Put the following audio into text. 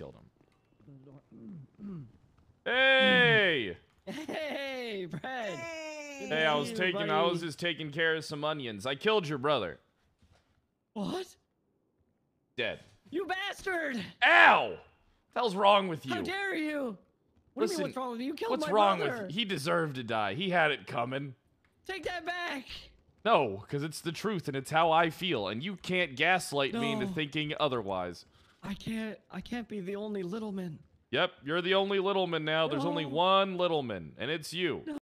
killed him. Hey! Hey, Brad. Hey, I was Hey, taking I was just taking care of some onions. I killed your brother. What? Dead. You bastard! Ow! What the wrong with you? How dare you? What do you Listen, mean what's wrong with you? You killed What's my wrong brother. with he deserved to die. He had it coming. Take that back. No, because it's the truth and it's how I feel, and you can't gaslight me into thinking otherwise. I can't. I can't be the only little man. Yep, you're the only Littleman now. There's only No. one Littleman, and it's you.